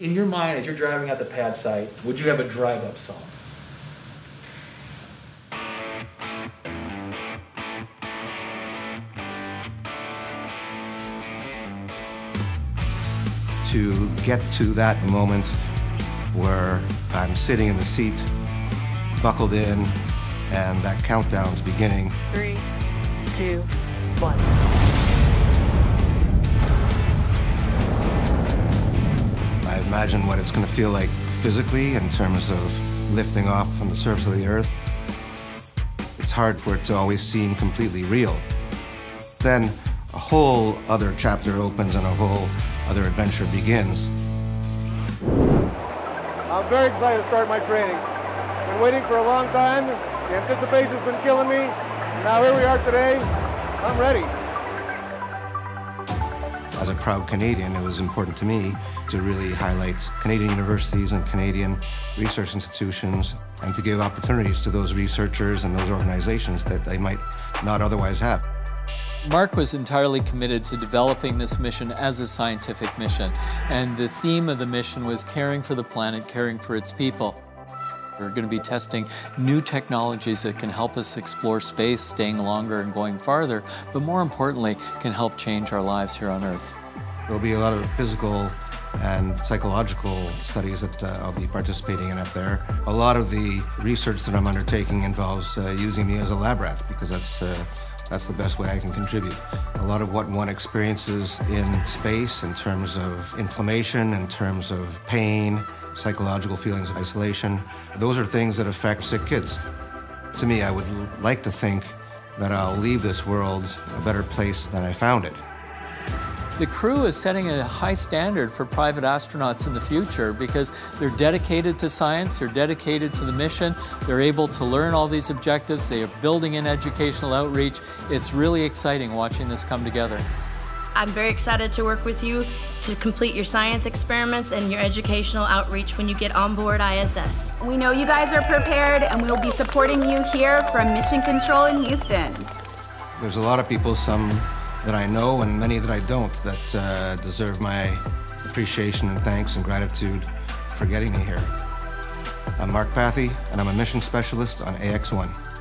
In your mind, as you're driving at the pad site, would you have a drive up song? To get to that moment where I'm sitting in the seat, buckled in, and that countdown's beginning. Three, two, one. Imagine what it's going to feel like physically in terms of lifting off from the surface of the earth. It's hard for it to always seem completely real. Then a whole other chapter opens and a whole other adventure begins. I'm very excited to start my training. Been waiting for a long time. The anticipation's been killing me. Now here we are today. I'm ready. As a proud Canadian, it was important to me to really highlight Canadian universities and Canadian research institutions and to give opportunities to those researchers and those organizations that they might not otherwise have. Mark was entirely committed to developing this mission as a scientific mission, and the theme of the mission was caring for the planet, caring for its people. We're going to be testing new technologies that can help us explore space, staying longer and going farther, but more importantly, can help change our lives here on Earth. There'll be a lot of physical and psychological studies that uh, I'll be participating in up there. A lot of the research that I'm undertaking involves uh, using me as a lab rat because that's uh, that's the best way I can contribute. A lot of what one experiences in space in terms of inflammation, in terms of pain, psychological feelings of isolation, those are things that affect sick kids. To me, I would like to think that I'll leave this world a better place than I found it. The crew is setting a high standard for private astronauts in the future because they're dedicated to science, they're dedicated to the mission, they're able to learn all these objectives, they are building in educational outreach. It's really exciting watching this come together. I'm very excited to work with you to complete your science experiments and your educational outreach when you get on board ISS. We know you guys are prepared and we'll be supporting you here from Mission Control in Houston. There's a lot of people, some that I know and many that I don't, that uh, deserve my appreciation and thanks and gratitude for getting me here. I'm Mark Pathy, and I'm a mission specialist on AX1.